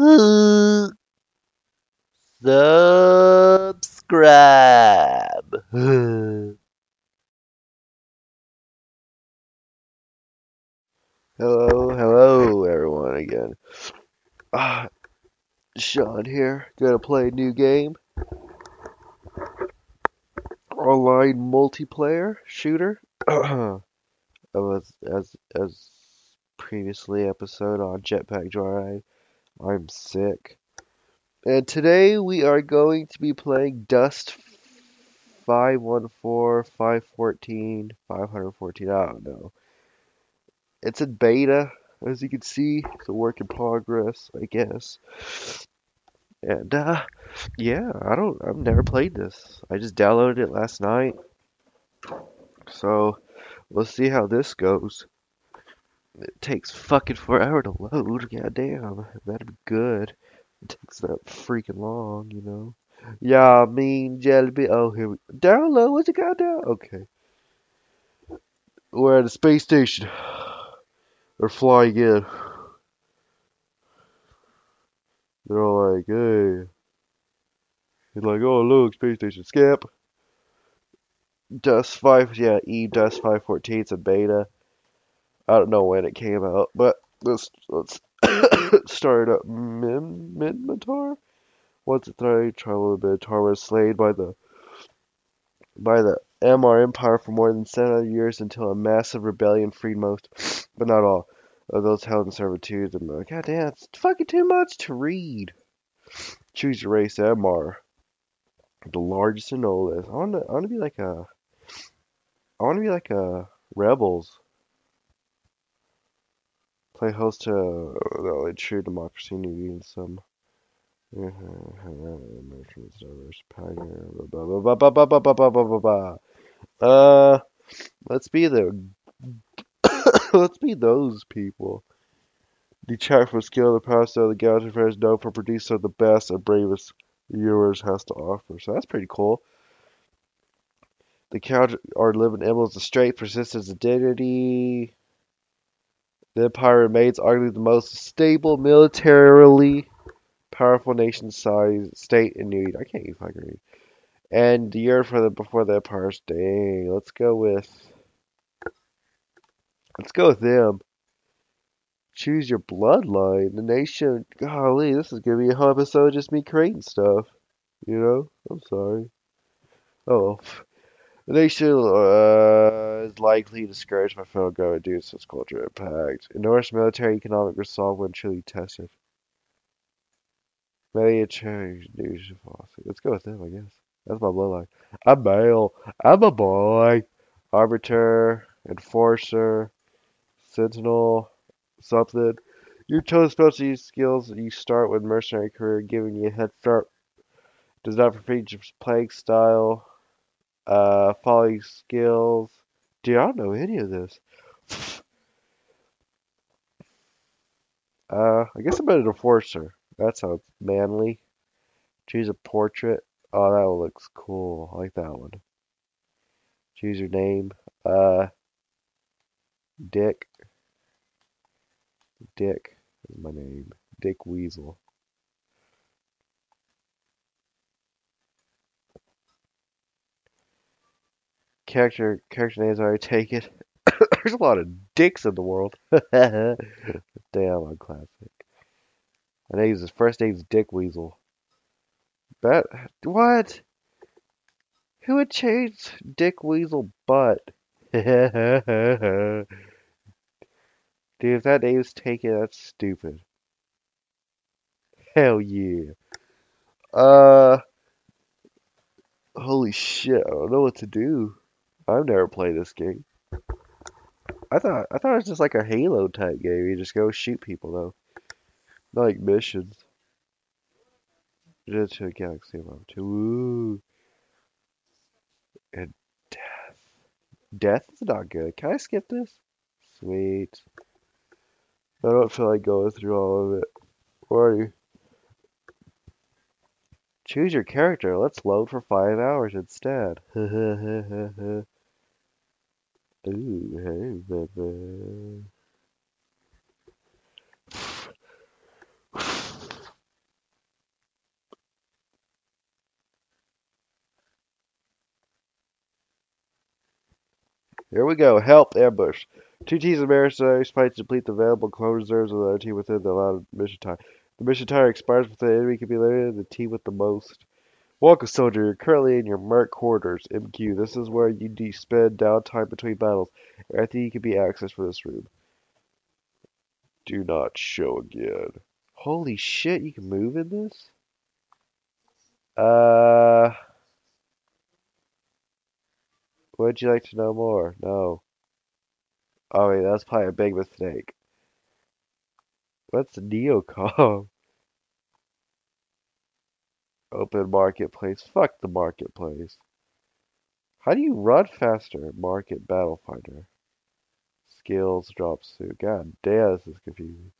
Subscribe. Hello, hello, everyone again. Ah, Sean here. Gonna play new game. Online multiplayer shooter. as as as previously episode on Jetpack Joyride. I'm sick. And today we are going to be playing Dust 514, 514, 514, I don't know. It's in beta, as you can see. It's a work in progress, I guess. And, uh, yeah, I don't, I've never played this. I just downloaded it last night. So, we'll see how this goes. It takes fucking forever to load. Goddamn, that'd be good. It takes that freaking long, you know. Yeah, I mean jelly bean. Oh, here we download. What's it got down? Okay. We're at a space station. They're flying in. They're all like, hey. He's like, oh, look, space station. Skip. Dust 5, yeah, E Dust 514. It's a beta. I don't know when it came out, but let's let's start up Min Minmatar. Once travel a bit. Tar was slain by the by the Amarr Empire for more than 700 years until a massive rebellion freed most, but not all, of those held in servitude. And like, God damn, it's fucking too much to read. Choose your race, Amarr. The largest and oldest. I want to. I want to be like a. I want to be like a rebels play host to uh, the true democracy needing some uh let's be the let's be those people. The chat for skill the past of the galaxy affairs known for producing the best and bravest viewers has to offer. So that's pretty cool. The count are living emblems of strength persistence and dignity the Empire remains arguably the most stable, militarily powerful nation size state in New I can't even fucking read. And the year for the before the Empire's day. Let's go with Let's go with them. Choose your bloodline. The nation golly, this is gonna be a whole episode just me creating stuff. You know? I'm sorry. Oh the nation uh, is likely discouraged my fellow government due to its cultural impact. Enormous military economic resolve when truly tested. Many a change news Let's go with them, I guess. That's my bloodline. I'm male. I'm a boy. Arbiter, Enforcer, Sentinel, something. Your total specialty skills you start with mercenary career, giving you a head start. Does not prevent your playing style uh, following skills. Dude, I don't know any of this. uh, I guess I'm an enforcer. That sounds manly. Choose a portrait. Oh, that one looks cool. I like that one. Choose your name. Uh, Dick. Dick is my name. Dick Weasel. Character character names already taken. There's a lot of dicks in the world. Damn, I'm classic. I think his first name's Dick Weasel. But what? Who would change Dick Weasel butt? Dude, if that name's taken, that's stupid. Hell yeah. Uh, holy shit, I don't know what to do. I've never played this game. I thought I thought it was just like a Halo type game. You just go shoot people though, not like missions. Just to Galaxy Level Two. Ooh. And death. Death is not good. Can I skip this? Sweet. I don't feel like going through all of it. Where are you? Choose your character. Let's load for five hours instead. Ooh, hey, baby. Here we go. Help ambush. Two teams of mercenaries fight to deplete the available clone reserves of the other team within the allotted mission time. The mission time expires before the enemy can be eliminated. The team with the most Welcome, soldier. You're currently in your merc quarters, MQ. This is where you spend downtime between battles. Everything you can be accessed from this room. Do not show again. Holy shit, you can move in this? Uh. Would you like to know more? No. Oh wait, that's probably a big mistake. What's Neocom? Open marketplace. Fuck the marketplace. How do you run faster? Market battle finder. Skills drop suit. God damn, this is confusing.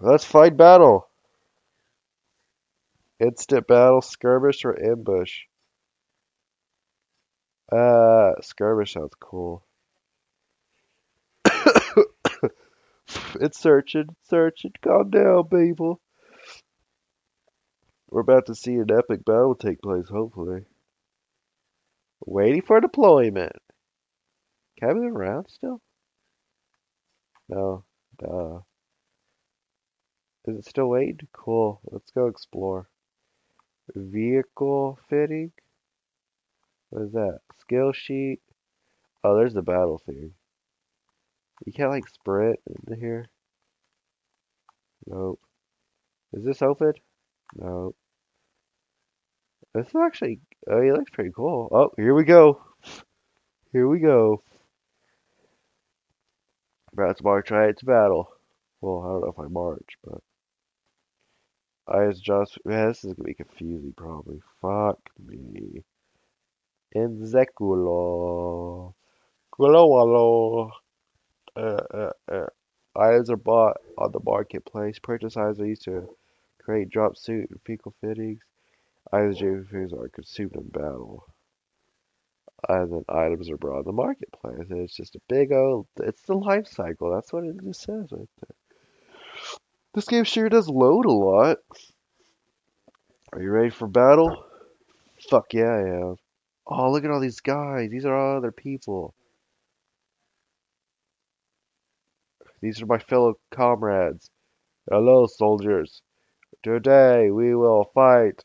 Let's fight battle. Instant battle, skirmish, or ambush. Uh, skirmish sounds cool. it's searching, searching. Calm down, people. We're about to see an epic battle take place, hopefully. Waiting for deployment. Cabin around still? No. Duh. Is it still waiting? Cool. Let's go explore. Vehicle fitting? What is that? Skill sheet? Oh, there's the battle thing. You can't like sprint into here? Nope. Is this open? Nope. This is actually, oh, he looks pretty cool. Oh, here we go. Here we go. To march right to battle. Well, I don't know if I march, but. I just, yeah, this is gonna be confusing probably. Fuck me. Inzeculo. Gulo uh, uh, uh. Items are bought on the marketplace. Purchase items are used to create drop suit and fecal fittings. Items and are consumed in battle. And then items are brought on the marketplace. And it's just a big old, it's the life cycle. That's what it just says right there. This game sure does load a lot. Are you ready for battle? Fuck yeah, I am. Oh, look at all these guys. These are all other people. These are my fellow comrades. Hello, soldiers. Today we will fight,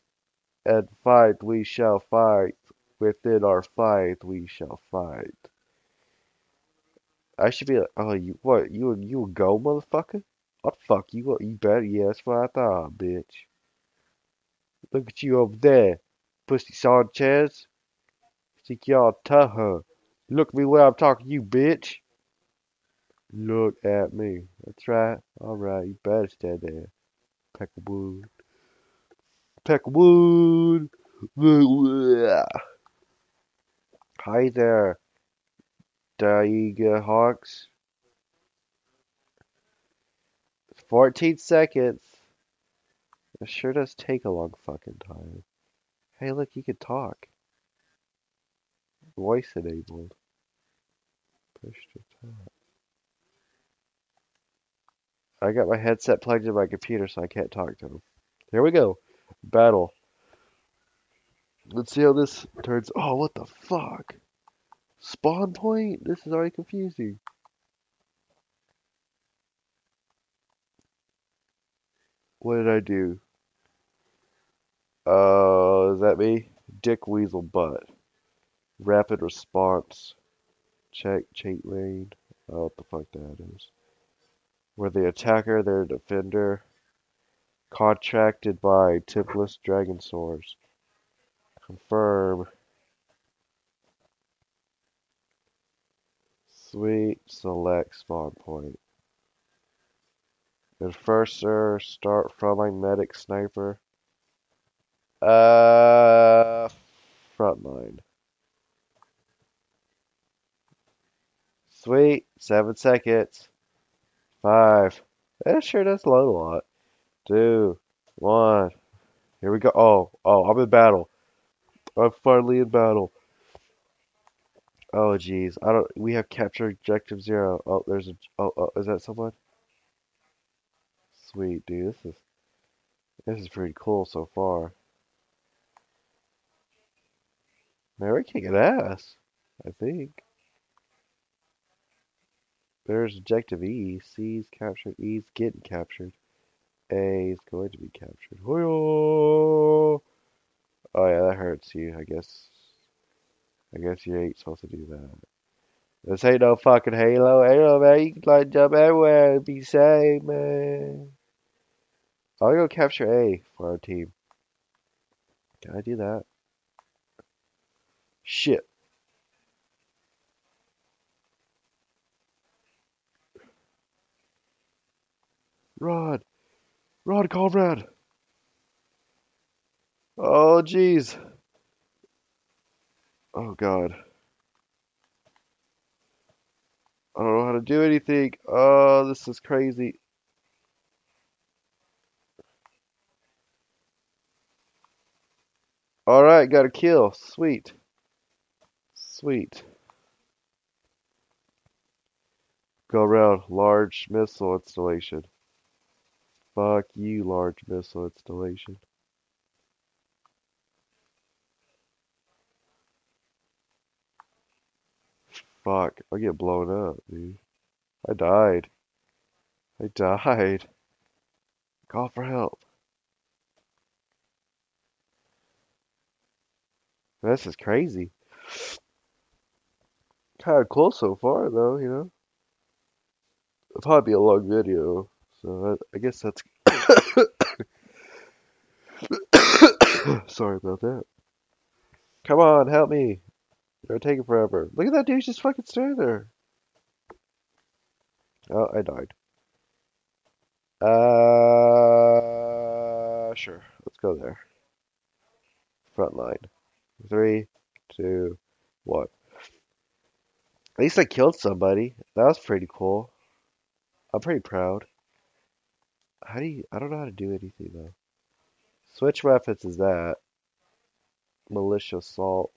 and fight we shall fight. Within our fight we shall fight. I should be like, oh, you what? You you a go, motherfucker? The fuck? You you better? Yeah, that's what I thought, bitch. Look at you over there, pussy Sanchez. Think y'all tough, huh? Look at me when I'm talking you, bitch. Look at me. That's right. Alright, you better stand there. Peck wood. Hi there, Daiga Hawks. 14 seconds. It sure does take a long fucking time. Hey, look, you can talk. Voice enabled. Push to talk. I got my headset plugged in my computer so I can't talk to him. Here we go. Battle. Let's see how this turns. Oh, what the fuck? Spawn point? This is already confusing. What did I do? Uh, is that me? Dick Weasel Butt. Rapid response. Check, cheat lane. Oh, what the fuck that is. We're the attacker, they're defender. Contracted by Tipless Dragon Source. Confirm. Sweet, select spawn point. Enforcer, start frontline medic sniper. Uh, frontline. Sweet, seven seconds. Five. That sure does load a lot. Two, one. Here we go. Oh, oh, I'm in battle. I'm finally in battle. Oh, jeez. I don't. We have captured objective zero. Oh, there's a. Oh, oh, is that someone? Sweet, dude. This is. This is pretty cool so far. Man, we're kicking ass. I think. There's objective E. C's captured. E's getting captured. A is going to be captured. Oh yeah, that hurts you. I guess. I guess you ain't supposed to do that. This ain't no fucking Halo. Halo, man, you can like jump everywhere and be safe, man. I'll go capture A for our team. Can I do that? Shit. Rod! Rod, comrade! Oh, jeez. Oh, God. I don't know how to do anything. Oh, this is crazy. Alright, got a kill. Sweet. Sweet. Go around. Large missile installation. Fuck you, large missile installation. Fuck, I get blown up, dude. I died. I died. Call for help. This is crazy. Kind of close so far, though, you know? It'll probably be a long video, so I, I guess that's. Sorry about that. Come on, help me. They're taking forever. Look at that dude just fucking standing there. Oh, I died. Uh, sure. Let's go there. Front line. Three, two, one. At least I killed somebody. That was pretty cool. I'm pretty proud. How do you... I don't know how to do anything, though. Switch weapons is that. Militia assault.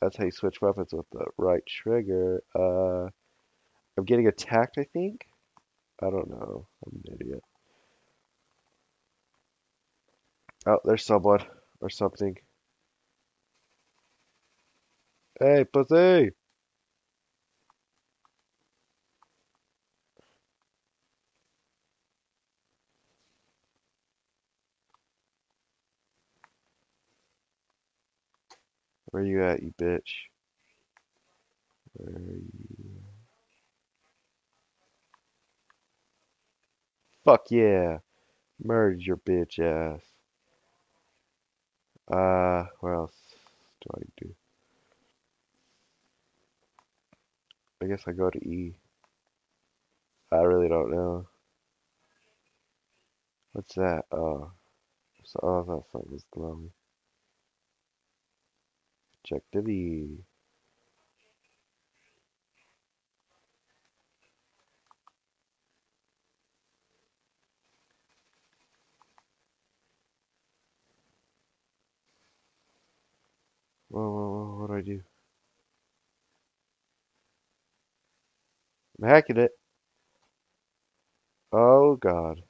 That's how you switch weapons with the right trigger. Uh, I'm getting attacked, I think? I don't know. I'm an idiot. Oh, there's someone or something. Hey, pussy! Where you at, you bitch? Where are you? Fuck yeah! Murdered your bitch ass. Uh, what else do I do? I guess I go to E. I really don't know. What's that? Oh. So, oh, I thought something was glowing. Check the V. Whoa, whoa, whoa, what do I do? I'm hacking it. Oh, God.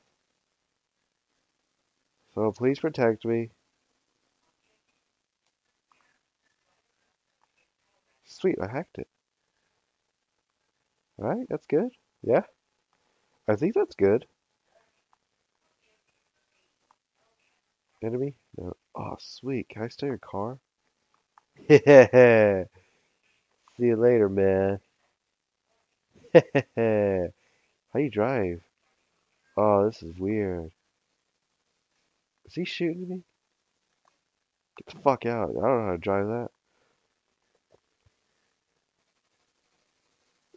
So please protect me. Sweet, I hacked it. Alright, that's good. Yeah? I think that's good. Enemy? No. Oh, sweet. Can I steal your car? Yeah. See you later, man. How you drive? Oh, this is weird. Is he shooting me? Get the fuck out. I don't know how to drive that.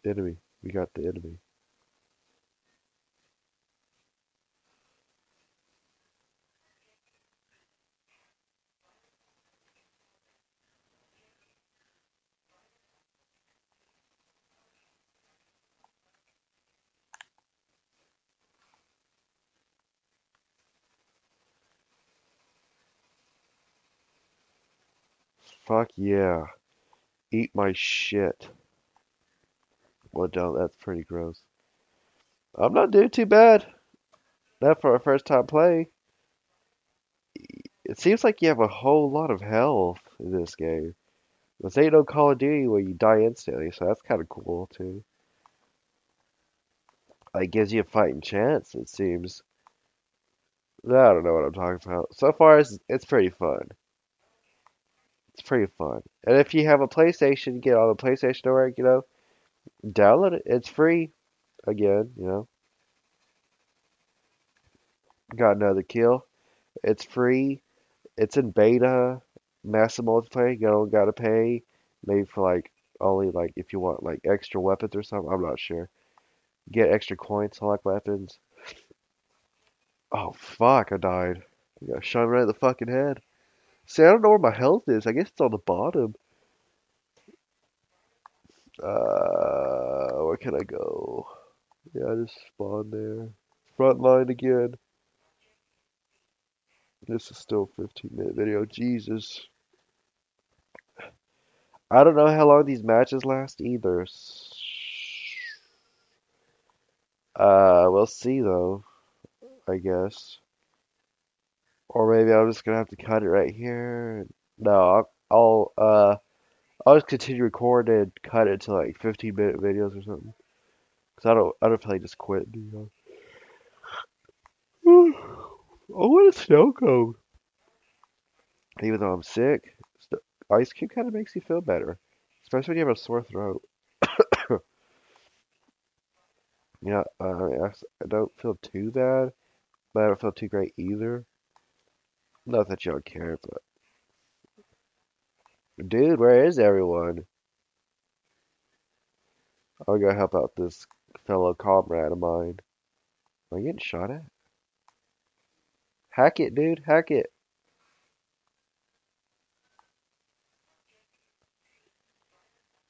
Enemy. We got the enemy. Fuck yeah. Eat my shit. Well, don't. That's pretty gross. I'm not doing too bad. Not for a first time play. it seems like you have a whole lot of health in this game. This ain't no Call of Duty where you die instantly, so that's kind of cool too. Like gives you a fighting chance, it seems. I don't know what I'm talking about. So far, it's, it's pretty fun. It's pretty fun. And if you have a PlayStation, get on the PlayStation Network, you know, download it. It's free. Again, you know. Got another kill. It's free. It's in beta. Massive multiplayer. You don't gotta pay. Maybe for like only like if you want like extra weapons or something. I'm not sure. Get extra coins, select weapons. Oh fuck! I died. I got shot right in the fucking head. See, I don't know where my health is. I guess it's on the bottom. Uh, can I go? Yeah, I just spawned there. Front line again. This is still a 15 minute video. Jesus. I don't know how long these matches last either. Uh, we'll see though, I guess. Or maybe I'm just gonna have to cut it right here. No, I'll, I'll uh, I'll just continue recording and cut it to like 15 minute videos or something. Cause I don't, I don't feel like just quit. You know. oh, what a snow cone! Even though I'm sick, ice cube kind of makes you feel better, especially when you have a sore throat. yeah, I don't feel too bad, but I don't feel too great either. Not that you don't care, but dude, where is everyone? I'll go help out this fellow comrade of mine. Am I getting shot at? Hack it, dude. Hack it.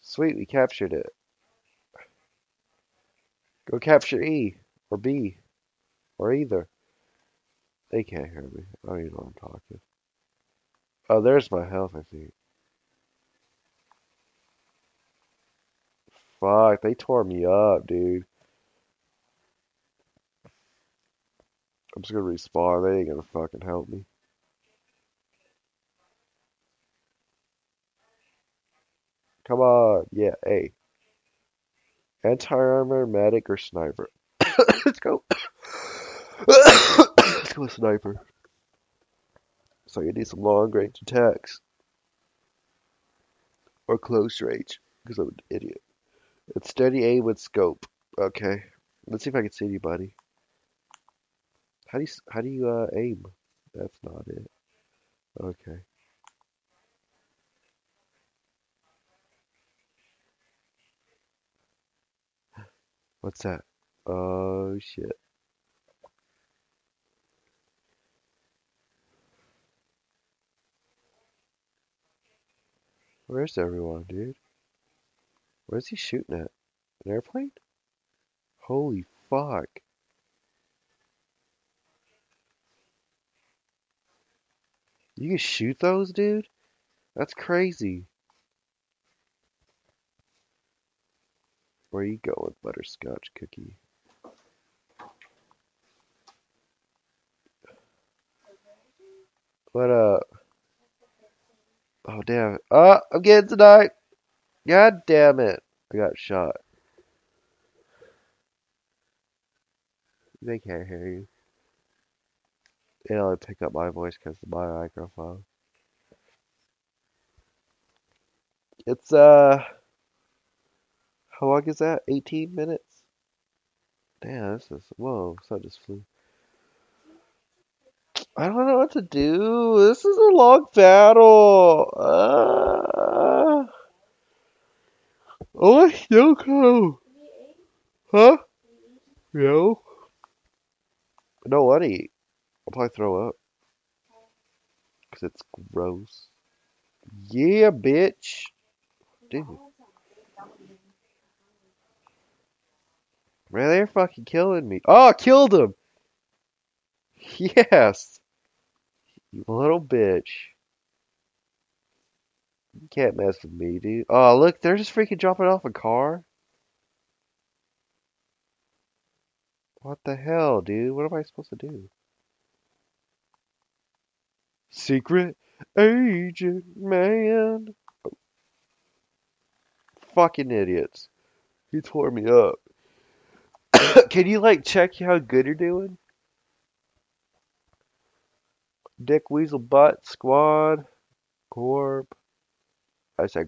Sweet, we captured it. Go capture E or B or either. They can't hear me. I don't even know I'm talking. Oh, there's my health, I think. Fuck, they tore me up, dude. I'm just gonna respawn. They ain't gonna fucking help me. Come on. Yeah, A. Anti-armor, medic, or sniper. Let's go. Let's go with sniper. So you need some long range attacks. Or close range, because I'm an idiot. It's steady aim with scope. Okay. Let's see if I can see anybody. How do you how do you uh, aim? That's not it. Okay. What's that? Oh shit. Where's everyone, dude? Where's he shooting at? An airplane? Holy fuck. You can shoot those, dude? That's crazy. Where you going, butterscotch cookie? What up? Oh, damn. Oh, I'm getting tonight. God damn it. I got shot. They can't hear you. They only pick up my voice because of my microphone. It's, uh, how long is that? 18 minutes? Damn, this is, whoa, so I just flew. I don't know what to do. This is a long battle. Uh, oh, Yoko. Huh? No. No, what eat? I'll probably throw up. Because it's gross. Yeah, bitch. Dude. Man, they're fucking killing me. Oh, I killed him! Yes! You little bitch. You can't mess with me, dude. Oh, look, they're just freaking dropping off a car. What the hell, dude? What am I supposed to do? Secret agent man. Oh. Fucking idiots. He tore me up. Can you, like, check how good you're doing? Dick Weasel Butt Squad Corp as a